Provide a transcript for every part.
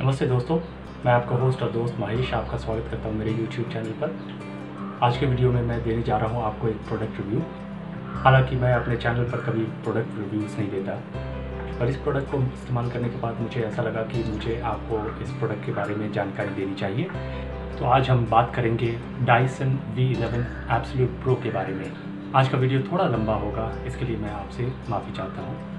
नमस्ते दोस्तों, मैं आपका होस्ट और दोस्त महेश आपका स्वागत करता हूँ मेरे YouTube चैनल पर। आज के वीडियो में मैं देने जा रहा हूँ आपको एक प्रोडक्ट रिव्यू हालाँकि मैं अपने चैनल पर कभी प्रोडक्ट रिव्यूज़ नहीं देता। पर इस प्रोडक्ट को इस्तेमाल करने के बाद मुझे ऐसा लगा कि मुझे आपको इस प्रोडक्ट के बारे में जानकारी देनी चाहिए। तो आज हम बात करेंगे Dyson V eleven absolute pro के बारे में। आज का वीडियो थोड़ा लंबा होगा, इसके लिए मैं आपसे माफ़ी चाहता हूँ।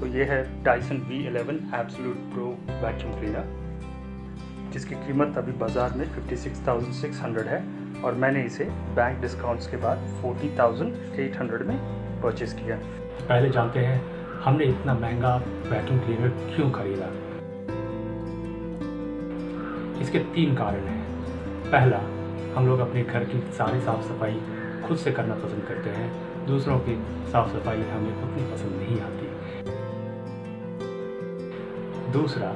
तो ये है Dyson V eleven absolute pro vacuum cleaner जिसकी कीमत अभी बाज़ार में 56,600 है और मैंने इसे बैंक डिस्काउंट्स के बाद 40,800 में परचेज़ किया। पहले जानते हैं हमने इतना महँगा वैक्यूम क्लीनर क्यों खरीदा? इसके तीन कारण हैं। पहला हम लोग अपने घर की सारी साफ़ सफ़ाई खुद से करना पसंद करते हैं। दूसरों की साफ़ सफ़ाई हमें उतनी पसंद नहीं आती। दूसरा,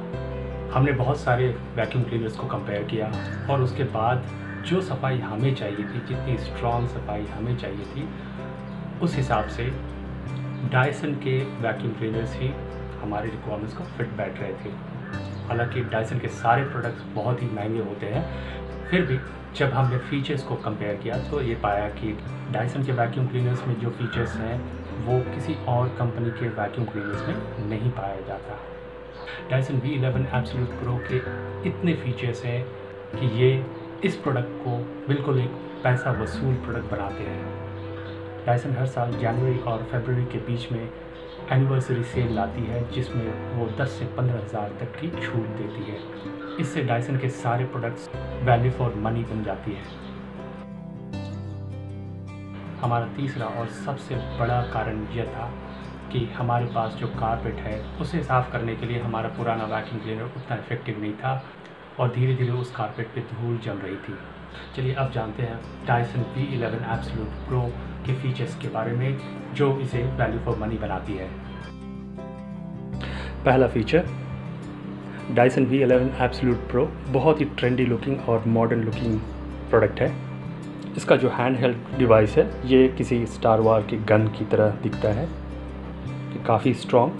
हमने बहुत सारे वैक्यूम क्लीनर्स को कंपेयर किया और उसके बाद जो सफ़ाई हमें चाहिए थी, जितनी स्ट्रॉन्ग सफ़ाई हमें चाहिए थी, उस हिसाब से डायसन के वैक्यूम क्लीनर्स ही हमारे रिक्वायरमेंट्स को फिट बैठ रहे थे। हालाँकि डायसन के सारे प्रोडक्ट्स बहुत ही महँगे होते हैं, फिर भी जब हमने फीचर्स को कंपेयर किया तो ये पाया कि डायसन के वैक्यूम क्लीनर्स में जो फीचर्स हैं, वो किसी और कंपनी के वैक्यूम क्लीनर्स में नहीं पाया जाता। Dyson V eleven absolute pro के इतने फीचर्स हैं कि ये इस प्रोडक्ट को बिल्कुल एक पैसा वसूल प्रोडक्ट बनाते हैं। डायसन हर साल जनवरी और फरवरी के बीच में एनिवर्सरी सेल लाती है, जिसमें वो 10 से पंद्रह हज़ार तक की छूट देती है। इससे डायसन के सारे प्रोडक्ट्स वैल्यू फॉर मनी बन जाती है। हमारा तीसरा और सबसे बड़ा कारण यह था कि हमारे पास जो कारपेट है, उसे साफ़ करने के लिए हमारा पुराना वैक्यूम क्लीनर उतना इफ़ेक्टिव नहीं था और धीरे धीरे उस कारपेट पे धूल जम रही थी। चलिए अब जानते हैं Dyson V eleven absolute pro के फीचर्स के बारे में, जो इसे वैल्यू फॉर मनी बनाती है। पहला feature Dyson V eleven absolute pro बहुत ही ट्रेंडी लुकिंग और मॉडर्न लुकिंग प्रोडक्ट है। इसका जो हैंड हेल्ड डिवाइस है, ये किसी स्टार वार के गन की तरह दिखता है। काफ़ी स्ट्रॉन्ग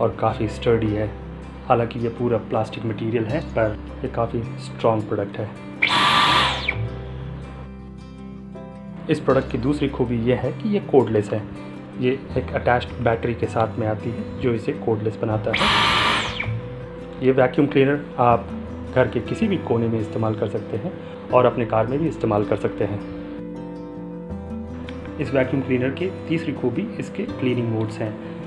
और काफ़ी स्टर्डी है। हालाँकि ये पूरा प्लास्टिक मटेरियल है, पर ये काफ़ी स्ट्रॉन्ग प्रोडक्ट है। इस प्रोडक्ट की दूसरी खूबी यह है कि ये कोडलेस है। ये एक अटैच्ड बैटरी के साथ में आती है, जो इसे कोडलेस बनाता है। ये वैक्यूम क्लीनर आप घर के किसी भी कोने में इस्तेमाल कर सकते हैं और अपने कार में भी इस्तेमाल कर सकते हैं। इस वैक्यूम क्लीनर की तीसरी खूबी इसके क्लीनिंग मोड्स हैं।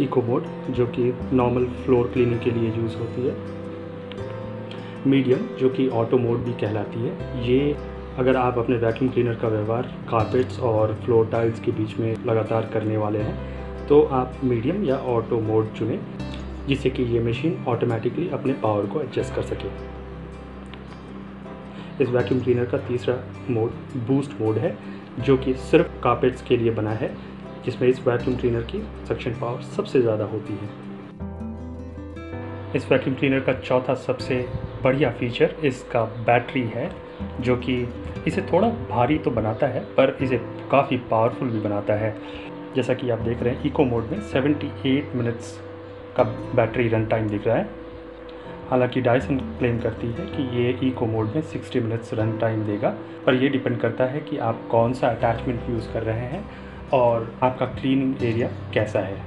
इको बोर्ड जो कि नॉर्मल फ्लोर क्लीनिंग के लिए यूज़ होती है। मीडियम जो कि ऑटो मोड भी कहलाती है। ये अगर आप अपने वैक्यूम क्लीनर का व्यवहार कारपेट्स और फ्लोर टाइल्स के बीच में लगातार करने वाले हैं तो आप मीडियम या ऑटो मोड चुनें, जिससे कि ये मशीन ऑटोमेटिकली अपने पावर को एडजस्ट कर सके। इस वैक्यूम क्लीनर का तीसरा मोड बूस्ट मोड है, जो कि सिर्फ़ कारपेट्स के लिए बना है। जिसमें इस वैक्यूम क्लीनर की सक्शन पावर सबसे ज़्यादा होती है। इस वैक्यूम क्लीनर का चौथा सबसे बढ़िया फीचर इसका बैटरी है, जो कि इसे थोड़ा भारी तो बनाता है, पर इसे काफ़ी पावरफुल भी बनाता है। जैसा कि आप देख रहे हैं इको मोड में 78 मिनट्स का बैटरी रन टाइम दिख रहा है। हालाँकि डायसन क्लेम करती है कि ये इको मोड में 60 मिनट्स रन टाइम देगा, पर यह डिपेंड करता है कि आप कौन सा अटैचमेंट यूज़ कर रहे हैं और आपका क्लीनिंग एरिया कैसा है?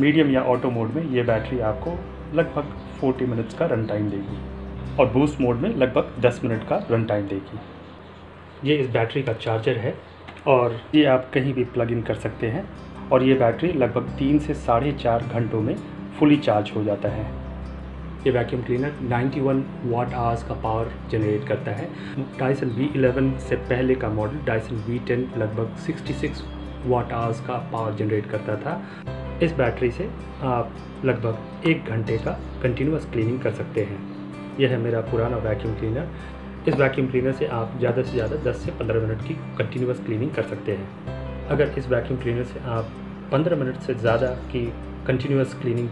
मीडियम या ऑटो मोड में ये बैटरी आपको लगभग 40 मिनट्स का रन टाइम देगी और बूस्ट मोड में लगभग 10 मिनट का रन टाइम देगी। ये इस बैटरी का चार्जर है और ये आप कहीं भी प्लग इन कर सकते हैं और ये बैटरी लगभग तीन से साढ़े चार घंटों में फुली चार्ज हो जाता है। ये वैक्यूम क्लीनर 91 वाट आवर्स का पावर जनरेट करता है। डाइसन V11 से पहले का मॉडल डाइसन V10 लगभग 66 वाट आवर्स का पावर जनरेट करता था। इस बैटरी से आप लगभग एक घंटे का कंटिन्यूस क्लीनिंग कर सकते हैं। यह है मेरा पुराना वैक्यूम क्लीनर इस वैक्यूम क्लीनर से आप ज़्यादा से ज़्यादा 10 से 15 मिनट की कंटिन्यूस क्लीनिंग कर सकते हैं। अगर इस वैक्यूम क्लीनर से आप 15 मिनट से ज़्यादा की कंटिन्यूस क्लीनिंग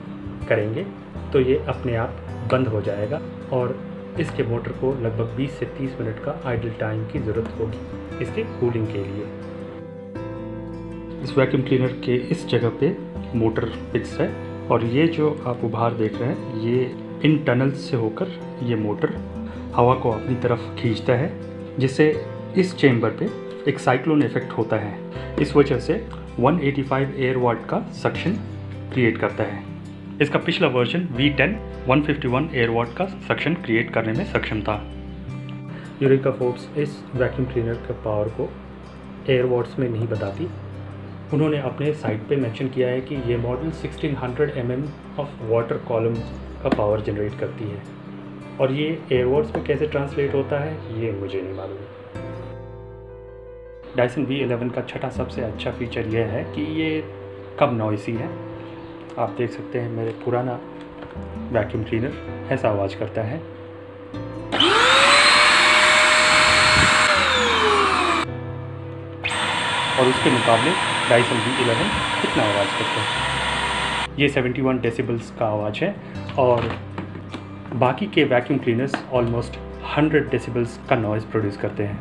करेंगे तो ये अपने आप बंद हो जाएगा और इसके मोटर को लगभग 20 से 30 मिनट का आइडल टाइम की ज़रूरत होगी इसके कूलिंग के लिए। इस वैक्यूम क्लीनर के इस जगह पे मोटर फिक्स है और ये जो आप उभार देख रहे हैं, ये इन टनल से होकर ये मोटर हवा को अपनी तरफ़ खींचता है, जिससे इस चेम्बर पे एक साइक्लोन इफ़ेक्ट होता है। इस वजह से 185 एयर वाट का सक्शन क्रिएट करता है। इसका पिछला वर्जन V10 151 एयर वाट का सक्शन क्रिएट करने में सक्षम था। यूरिका फोर्ट्स इस वैक्यूम क्लीनर के पावर को एयर वाट्स में नहीं बताती। उन्होंने अपने साइट पे मेंशन किया है कि ये model 1600 hundred mm of water column का पावर जनरेट करती है। और ये एयरवर्ड्स में कैसे ट्रांसलेट होता है, ये मुझे नहीं मालूम। डायसन V11 का छठा सबसे अच्छा फीचर यह है कि ये कम नॉइसी है। आप देख सकते हैं मेरे पुराना वैक्यूम क्लीनर ऐसा आवाज़ करता है। और उसके मुकाबले डाइसन वी इलेवन कितना आवाज़ करता है? ये 71 डेसिबल्स का आवाज़ है और बाकी के वैक्यूम क्लीनर्स ऑलमोस्ट 100 डेसिबल्स का नॉइज़ प्रोड्यूस करते हैं।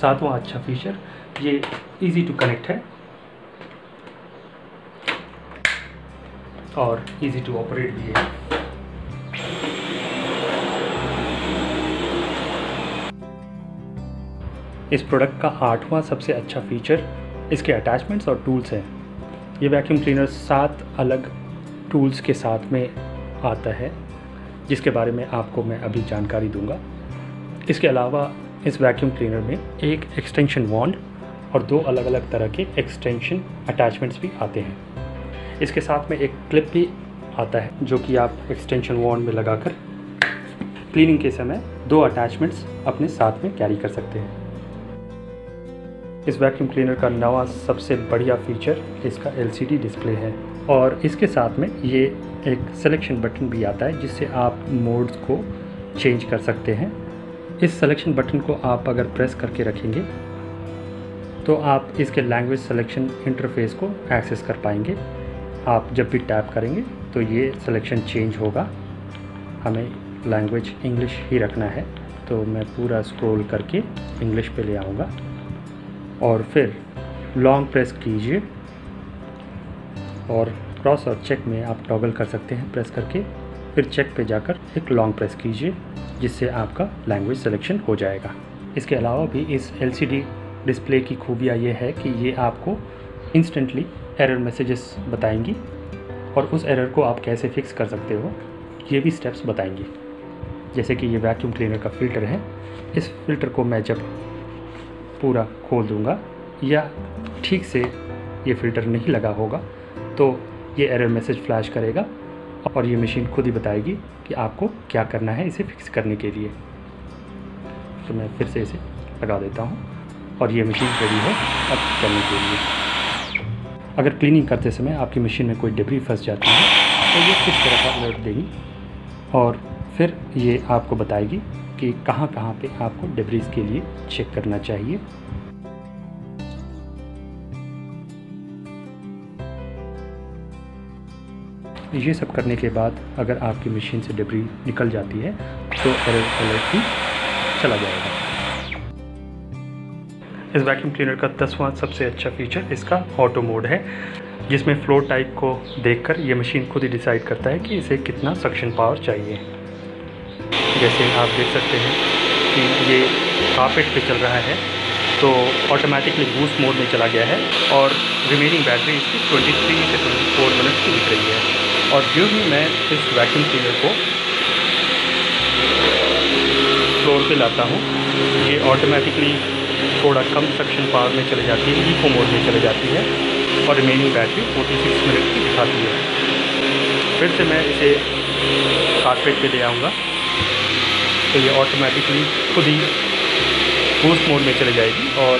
सातवां अच्छा फीचर ये इजी टू कनेक्ट है और इजी टू ऑपरेट भी है। इस प्रोडक्ट का आठवां सबसे अच्छा फीचर इसके अटैचमेंट्स और टूल्स हैं। ये वैक्यूम क्लीनर सात अलग टूल्स के साथ में आता है, जिसके बारे में आपको मैं अभी जानकारी दूँगा। इसके अलावा इस वैक्यूम क्लीनर में एक एक्सटेंशन वॉन्ड और दो अलग अलग तरह के एक्सटेंशन अटैचमेंट्स भी आते हैं। इसके साथ में एक क्लिप भी आता है, जो कि आप एक्सटेंशन वॉन्ड में लगाकर क्लीनिंग के समय दो अटैचमेंट्स अपने साथ में कैरी कर सकते हैं। इस वैक्यूम क्लीनर का नवा सबसे बढ़िया फीचर इसका एलसीडी डिस्प्ले है। और इसके साथ में ये एक सिलेक्शन बटन भी आता है, जिससे आप मोड्स को चेंज कर सकते हैं। इस सिलेक्शन बटन को आप अगर प्रेस करके रखेंगे तो आप इसके लैंग्वेज सिलेक्शन इंटरफेस को एक्सेस कर पाएँगे। आप जब भी टैप करेंगे तो ये सिलेक्शन चेंज होगा। हमें लैंग्वेज इंग्लिश ही रखना है तो मैं पूरा स्क्रॉल करके इंग्लिश पे ले आऊँगा। और फिर लॉन्ग प्रेस कीजिए और क्रॉस और चेक में आप टॉगल कर सकते हैं प्रेस करके। फिर चेक पे जाकर एक लॉन्ग प्रेस कीजिए, जिससे आपका लैंग्वेज सिलेक्शन हो जाएगा। इसके अलावा भी इस एलसीडी डिस्प्ले की खूबियाँ ये है कि ये आपको इंस्टेंटली एरर मैसेजेस बताएँगी और उस एरर को आप कैसे फिक्स कर सकते हो, ये भी स्टेप्स बताएँगी। जैसे कि ये वैक्यूम क्लीनर का फ़िल्टर है। इस फ़िल्टर को मैं जब पूरा खोल दूँगा, या ठीक से ये फ़िल्टर नहीं लगा होगा तो ये एरर मैसेज फ्लैश करेगा और ये मशीन खुद ही बताएगी कि आपको क्या करना है इसे फिक्स करने के लिए। तो मैं फिर से इसे लगा देता हूँ और ये मशीन रेडी है अब करने के लिए। अगर क्लीनिंग करते समय आपकी मशीन में कोई डिब्री फंस जाती है तो ये किस तरह का अलर्ट देगी और फिर ये आपको बताएगी कि कहाँ कहाँ पे आपको डिब्रीज के लिए चेक करना चाहिए। ये सब करने के बाद अगर आपकी मशीन से डिब्री निकल जाती है तो एरर अलर्ट भी चला जाएगा। इस वैक्यूम क्लीनर का दसवां सबसे अच्छा फीचर इसका ऑटो मोड है, जिसमें फ्लोर टाइप को देखकर ये मशीन खुद ही डिसाइड करता है कि इसे कितना सक्शन पावर चाहिए। जैसे आप देख सकते हैं कि ये कार्पेट पे चल रहा है तो ऑटोमेटिकली बूस्ट मोड में चला गया है और रिमेनिंग बैटरी इसकी 23 से 24 मिनट्स की दिख रही है। और जो भी मैं इस वैक्यूम क्लीनर को फ्लोर पे लाता हूँ, ये ऑटोमेटिकली थोड़ा कम सक्शन पावर में चले जाती है इको मोड में चले जाती है और रिमेनिंग बैटरी 46 मिनट की दिखाती है। फिर से मैं इसे कारपेट पे ले आऊँगा। तो ये ऑटोमेटिकली खुद ही बूस्ट मोड में चले जाएगी और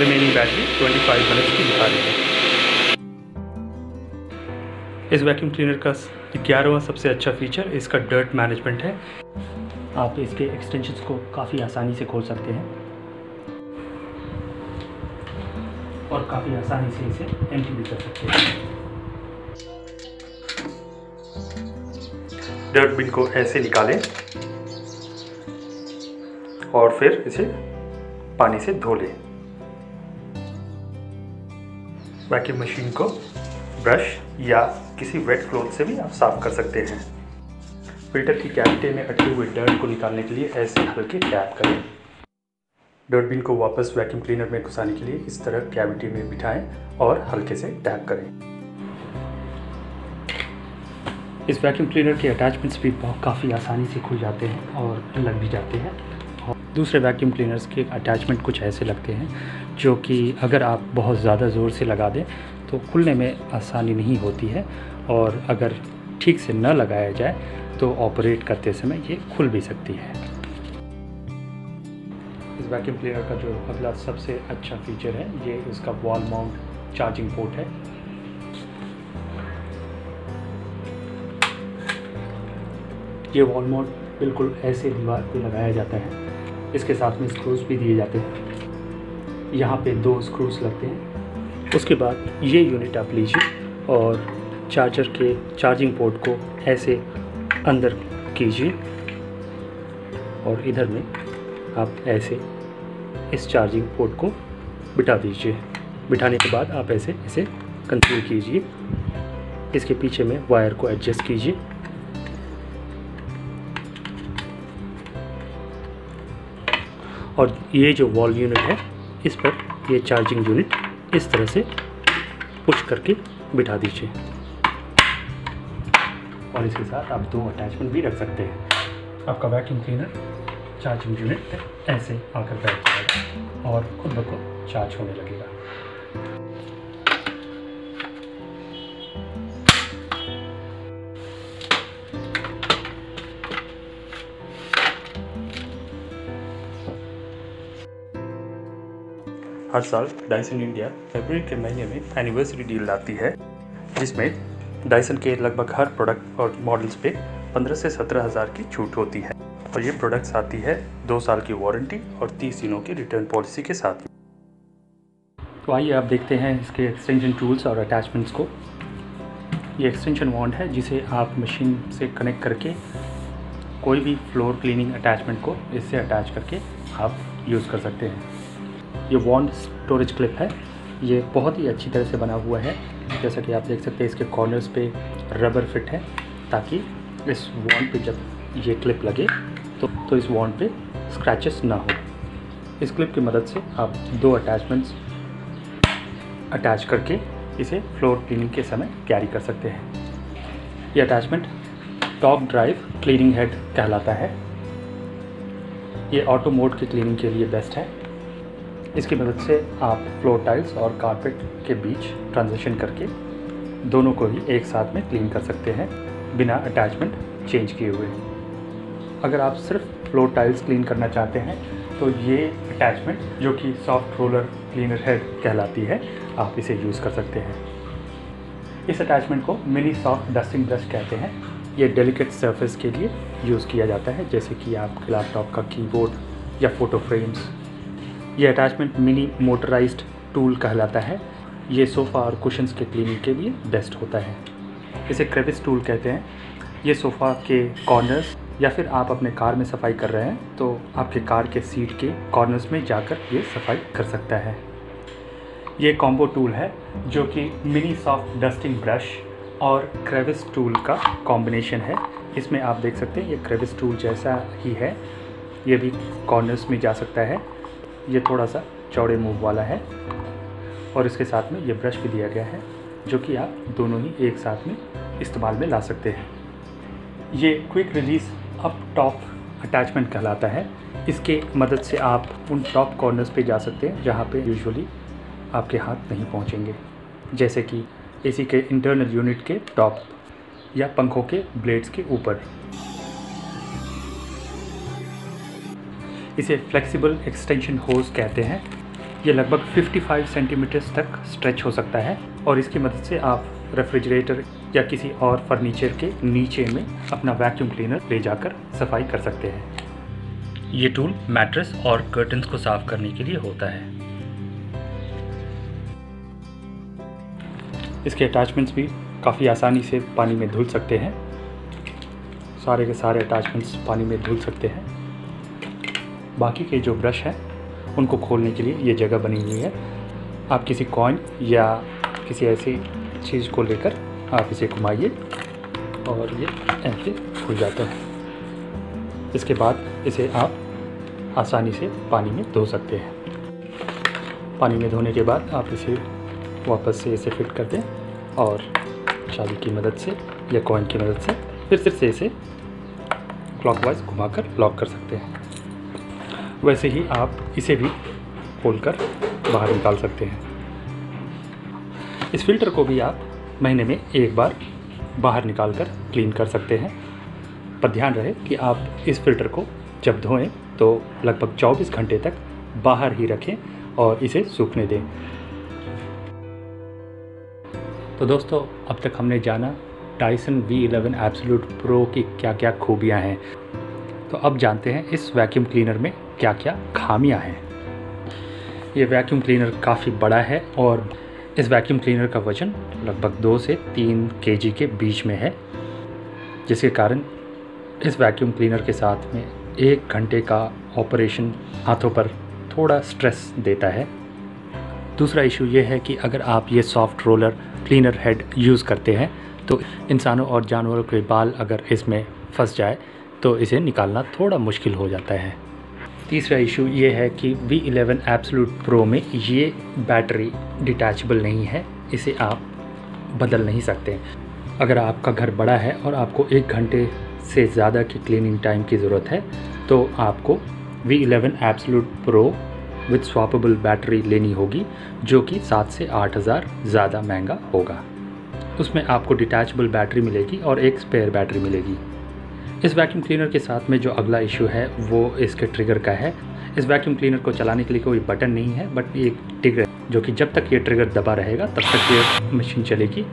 रिमेनिंग बैटरी 25 मिनट्स की दिखा रही है। इस वैक्यूम क्लीनर का ग्यारहवा सबसे अच्छा फीचर इसका डर्ट मैनेजमेंट है। आप इसके एक्सटेंशंस को काफ़ी आसानी से खोल सकते हैं। और काफ़ी आसानी से इसे एंट्री भी कर सकते हैं। डर्ट बिन को ऐसे निकालें। और फिर इसे पानी से धो लें। वैक्यूम मशीन को ब्रश या किसी वेट क्लोथ से भी आप साफ़ कर सकते हैं। फ़िल्टर की कैविटी में अटके हुए डर्ट को निकालने के लिए ऐसे हल्के टैप करें। डर्ट बिन को वापस वैक्यूम क्लीनर में घुसाने के लिए इस तरह कैविटी में बिठाएँ और हल्के से टैप करें। इस वैक्यूम क्लीनर के अटैचमेंट्स भी बहुत काफ़ी आसानी से खुल जाते हैं और लग भी जाते हैं। दूसरे वैक्यूम क्लीनर्स के अटैचमेंट कुछ ऐसे लगते हैं, जो कि अगर आप बहुत ज़्यादा ज़ोर से लगा दें तो खुलने में आसानी नहीं होती है। और अगर ठीक से न लगाया जाए तो ऑपरेट करते समय ये खुल भी सकती है। इस वैक्यूम क्लीनर का जो अगला सबसे अच्छा फीचर है, ये इसका वॉल माउंट चार्जिंग पोर्ट है। ये वॉल माउंट बिल्कुल ऐसे दीवार पे लगाया जाता है। इसके साथ में स्क्रूज भी दिए जाते हैं। यहाँ पे दो स्क्रूज लगते हैं। उसके बाद ये यूनिट आप लीजिए और चार्जर के चार्जिंग पोर्ट को ऐसे अंदर कीजिए और इधर में आप ऐसे इस चार्जिंग पोर्ट को बिठा दीजिए। बिठाने के बाद आप ऐसे इसे कंट्रोल कीजिए। इसके पीछे में वायर को एडजस्ट कीजिए। और ये जो वॉल यूनिट है, इस पर ये चार्जिंग यूनिट इस तरह से पुश करके बिठा दीजिए। और इसके साथ आप दो अटैचमेंट भी रख सकते हैं। आपका वैक्यूम क्लीनर चार्जिंग यूनिट ऐसे आकर बैठ जाएगा और खुद ब खुद चार्ज होने लगेगा। हर साल डाइसन इंडिया फरवरी के महीने में एनिवर्सरी डील लाती है, जिसमें डाइसन के लगभग हर प्रोडक्ट और मॉडल्स पे 15 से सत्रह हज़ार की छूट होती है। और ये प्रोडक्ट्स आती है दो साल की वारंटी और तीस दिनों की रिटर्न पॉलिसी के साथ। तो आइए आप देखते हैं इसके एक्सटेंशन टूल्स और अटैचमेंट्स को। ये एक्सटेंशन वॉन्ड है, जिसे आप मशीन से कनेक्ट करके कोई भी फ्लोर क्लीनिंग अटैचमेंट को इससे अटैच करके आप यूज़ कर सकते हैं। ये वॉन्ड स्टोरेज क्लिप है। ये बहुत ही अच्छी तरह से बना हुआ है। जैसा कि आप देख सकते हैं, इसके कॉर्नर्स पे रबर फिट है, ताकि इस वॉन्ड पे जब ये क्लिप लगे तो तो इस वॉन्ड पे स्क्रैचेस ना हो। इस क्लिप की मदद से आप दो अटैचमेंट्स अटैच करके इसे फ्लोर क्लीनिंग के समय कैरी कर सकते हैं। ये attachment top drive cleaning head कहलाता है। ये ऑटो मोड की क्लीनिंग के लिए बेस्ट है। इसकी मदद से आप फ्लोर टाइल्स और कारपेट के बीच ट्रांजिशन करके दोनों को ही एक साथ में क्लीन कर सकते हैं, बिना अटैचमेंट चेंज किए हुए। अगर आप सिर्फ़ फ्लोर टाइल्स क्लीन करना चाहते हैं तो ये अटैचमेंट जो कि सॉफ्ट रोलर क्लीनर हेड कहलाती है, आप इसे यूज़ कर सकते हैं। इस अटैचमेंट को मिनी सॉफ्ट डस्टिंग ब्रश कहते हैं। ये डेलिकेट सरफेस के लिए यूज़ किया जाता है, जैसे कि आपके लैपटॉप का कीबोर्ड या फ़ोटो फ्रेम्स ये अटैचमेंट मिनी मोटराइज्ड टूल कहलाता है। ये सोफ़ा और कुशंस के क्लीनिंग के लिए बेस्ट होता है। इसे क्रेविस टूल कहते हैं। ये सोफ़ा के कॉर्नर्स या फिर आप अपने कार में सफ़ाई कर रहे हैं तो आपके कार के सीट के कॉर्नर्स में जाकर ये सफ़ाई कर सकता है। ये कॉम्बो टूल है, जो कि मिनी सॉफ्ट डस्टिंग ब्रश और क्रेविस टूल का कॉम्बिनेशन है। इसमें आप देख सकते हैं, ये क्रेविस टूल जैसा ही है। ये भी कॉर्नर्स में जा सकता है। ये थोड़ा सा चौड़े मुँह वाला है। और इसके साथ में ये ब्रश भी दिया गया है, जो कि आप दोनों ही एक साथ में इस्तेमाल में ला सकते हैं। ये quick release up top attachment कहलाता है। इसके मदद से आप उन टॉप कॉर्नर्स पे जा सकते हैं, जहाँ पे यूजुअली आपके हाथ नहीं पहुँचेंगे। जैसे कि एसी के इंटरनल यूनिट के टॉप या पंखों के ब्लेड्स के ऊपर। इसे फ्लेक्सिबल एक्सटेंशन होज कहते हैं। ये लगभग 55 सेंटीमीटर्स तक स्ट्रेच हो सकता है और इसकी मदद से आप रेफ्रिजरेटर या किसी और फर्नीचर के नीचे में अपना वैक्यूम क्लीनर ले जाकर सफ़ाई कर सकते हैं। ये टूल मैट्रेस और कर्टन्स को साफ़ करने के लिए होता है। इसके अटैचमेंट्स भी काफ़ी आसानी से पानी में धुल सकते हैं। सारे के सारे अटैचमेंट्स पानी में धुल सकते हैं। बाकी के जो ब्रश हैं, उनको खोलने के लिए ये जगह बनी हुई है। आप किसी कॉइन या किसी ऐसी चीज़ को लेकर आप इसे घुमाइए और ये ऐसे खुल जाता है। इसके बाद इसे आप आसानी से पानी में धो सकते हैं। पानी में धोने के बाद आप इसे वापस से इसे फिट कर दें और चाबी की मदद से या कॉइन की मदद से फिर फिर से इसे क्लॉकवाइज घुमाकर लॉक कर सकते हैं। वैसे ही आप इसे भी खोलकर बाहर निकाल सकते हैं। इस फ़िल्टर को भी आप महीने में एक बार बाहर निकाल कर क्लीन कर सकते हैं। पर ध्यान रहे कि आप इस फ़िल्टर को जब धोएँ तो लगभग 24 घंटे तक बाहर ही रखें और इसे सूखने दें। तो दोस्तों, अब तक हमने जाना Dyson V eleven absolute pro की क्या क्या खूबियाँ हैं। तो अब जानते हैं इस वैक्यूम क्लीनर में क्या क्या खामियाँ हैं। ये वैक्यूम क्लीनर काफ़ी बड़ा है और इस वैक्यूम क्लीनर का वज़न लगभग दो से तीन के के बीच में है, जिसके कारण इस वैक्यूम क्लीनर के साथ में एक घंटे का ऑपरेशन हाथों पर थोड़ा स्ट्रेस देता है। दूसरा इशू ये है कि अगर आप ये soft roller cleaner head use करते हैं तो इंसानों और जानवरों के बाल अगर इसमें फंस जाए तो इसे निकालना थोड़ा मुश्किल हो जाता है। तीसरा इशू ये है कि वी इलेवन एब्सोलूट प्रो में ये बैटरी डिटैचबल नहीं है, इसे आप बदल नहीं सकते अगर आपका घर बड़ा है और आपको एक घंटे से ज़्यादा की क्लीनिंग टाइम की ज़रूरत है तो आपको V eleven absolute pro with swappable battery लेनी होगी, जो कि सात से आठ हज़ार ज़्यादा महँगा होगा। उसमें आपको डिटैचबल बैटरी मिलेगी और एक स्पेयर बैटरी मिलेगी। इस वैक्यूम क्लीनर के साथ में जो अगला इशू है, वो इसके ट्रिगर का है। इस वैक्यूम क्लीनर को चलाने के लिए कोई बटन नहीं है बट एक ट्रिगर जो कि जब तक ये ट्रिगर दबा रहेगा, तब तक ये मशीन चलेगी।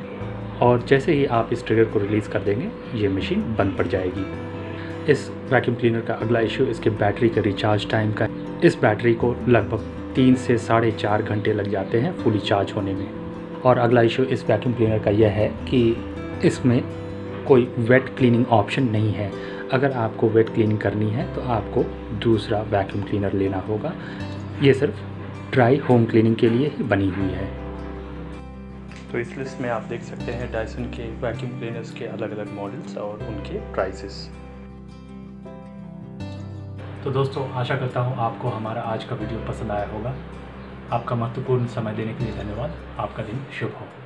और जैसे ही आप इस ट्रिगर को रिलीज़ कर देंगे, ये मशीन बंद पड़ जाएगी। इस वैक्यूम क्लीनर का अगला इशू इसके बैटरी का रिचार्ज टाइम का इस बैटरी को लगभग तीन से साढ़े चार घंटे लग जाते हैं फुली चार्ज होने में। और अगला इशू इस वैक्यूम क्लीनर का यह है कि इसमें कोई वेट क्लीनिंग ऑप्शन नहीं है। अगर आपको वेट क्लीनिंग करनी है तो आपको दूसरा वैक्यूम क्लीनर लेना होगा। ये सिर्फ़ ड्राई होम क्लीनिंग के लिए ही बनी हुई है। तो इस लिस्ट में आप देख सकते हैं डायसन के वैक्यूम क्लीनर्स के अलग अलग मॉडल्स और उनके प्राइसेस तो दोस्तों आशा करता हूँ आपको हमारा आज का वीडियो पसंद आया होगा। आपका महत्वपूर्ण समय देने के लिए धन्यवाद। आपका दिन शुभ हो।